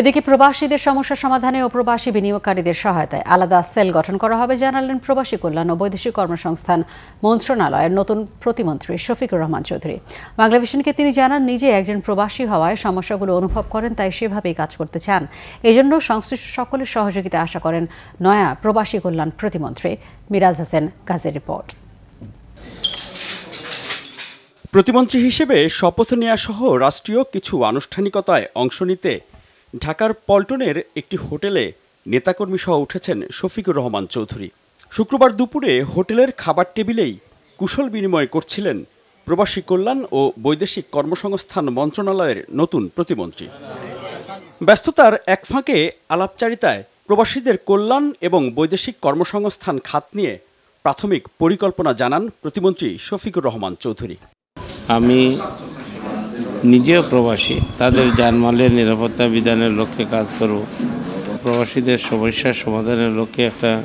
এদিকে প্রবাসীদের সমস্যা সমাধানে ও প্রবাসী বিনিয়োগকারীদের সহায়তায় আলাদা সেল গঠন করা হবে, জানালেন প্রবাসী কল্যাণ ও বৈদেশিক কর্মসংস্থান মন্ত্রণালয়ের নতুন প্রতিমন্ত্রী শফিকুর রহমান চৌধুরী। বাংলাভিশনকে তিনি জানান, নিজে একজন প্রবাসী হওয়ায় সমস্যাগুলো অনুভব করেন, তাই সেভাবেই কাজ করতে চান। এজন্য সংশ্লিষ্ট সকলের সহযোগিতা আশা করেন নয়া প্রবাসী কল্যাণ প্রতিমন্ত্রী মিরাজ হোসেন গাজী রিপোর্ট। প্রতিমন্ত্রী হিসেবে শপথ নেওয়া সহ রাষ্ট্রীয় কিছু আনুষ্ঠানিকতায় অংশ নিতে ঢাকার পল্টনের একটি হোটেলে নেতাকর্মী সহ উঠেছেন শফিকুর রহমান চৌধুরী। শুক্রবার দুপুরে হোটেলের খাবার টেবিলেই কুশল বিনিময় করছিলেন প্রবাসী কল্যাণ ও বৈদেশিক কর্মসংস্থান মন্ত্রণালয়ের নতুন প্রতিমন্ত্রী। ব্যস্ততার এক ফাঁকে আলাপচারিতায় প্রবাসীদের কল্যাণ এবং বৈদেশিক কর্মসংস্থান খাত নিয়ে প্রাথমিক পরিকল্পনা জানান প্রতিমন্ত্রী শফিকুর রহমান চৌধুরী। আমি নিজেও প্রবাসী, তাদের জানমালের নিরাপত্তা বিধানের লক্ষ্যে কাজ করব প্রবাসীদের সমস্যা সমাধানের লক্ষ্যে একটা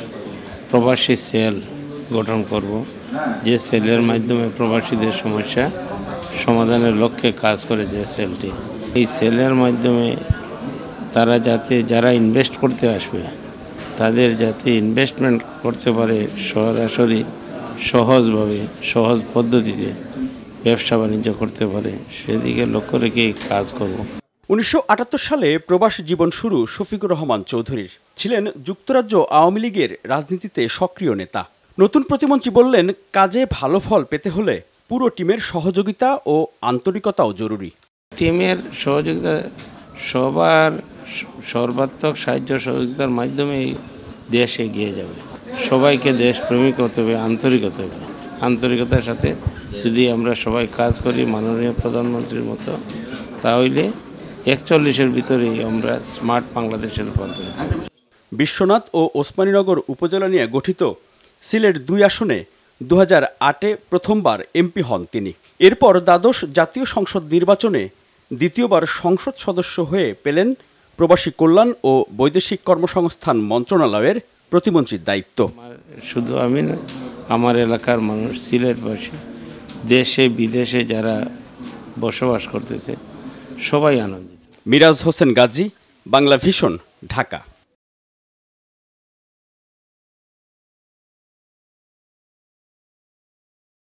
প্রবাসী সেল গঠন করব, যে সেলের মাধ্যমে প্রবাসীদের সমস্যা সমাধানের লক্ষ্যে কাজ করে যে সেলটি। এই সেলের মাধ্যমে তারা যাতে, যারা ইনভেস্ট করতে আসবে, তাদের যাতে ইনভেস্টমেন্ট করতে পারে সরাসরি সহজভাবে, সহজ পদ্ধতিতে। ব্যবসা বাণিজ্য করতে পারে সেদিকে লক্ষ্য রেখে কাজ করব। উনিশশো আটাত্তর সালে প্রবাস জীবন শুরু শফিকুর রহমান চৌধুরীর। ছিলেন যুক্তরাজ্য আওয়ামী লীগের রাজনীতিতে সক্রিয় নেতা। নতুন প্রতিমন্ত্রী বললেন কাজে ভালো ফল পেতে হলে পুরো টিমের সহযোগিতা ও আন্তরিকতাও জরুরি। টিমের সহযোগিতা সবার সর্বাত্মক সাহায্য সহযোগিতার মাধ্যমে দেশ এগিয়ে যাবে। সবাইকে দেশপ্রেমিক হতে হবে আন্তরিক হতে হবে। আন্তরিকতার সাথে যদি আমরা সবাই কাজ করি মাননীয় প্রধানমন্ত্রীর মতো তাহলে একচল্লিশের ভিতরেই আমরা স্মার্ট বাংলাদেশের রূপান্তরিত বিশ্বনাথ ও ওসমানীনগর উপজেলা নিয়ে গঠিত সিলেট দুই আসনে দু আটে প্রথমবার এমপি হন তিনি। এরপর দ্বাদশ জাতীয় সংসদ নির্বাচনে দ্বিতীয়বার সংসদ সদস্য হয়ে পেলেন প্রবাসী কল্যাণ ও বৈদেশিক কর্মসংস্থান মন্ত্রণালয়ের প্রতিমন্ত্রীর দায়িত্ব। শুধু আমি না আমার এলাকার মানুষ সিলেটবাসী দেশে বিদেশে যারা বসবাস করতেছে সবাই আনন্দিত। মিরাজ হোসেন গাজী বাংলা ভিশন ঢাকা।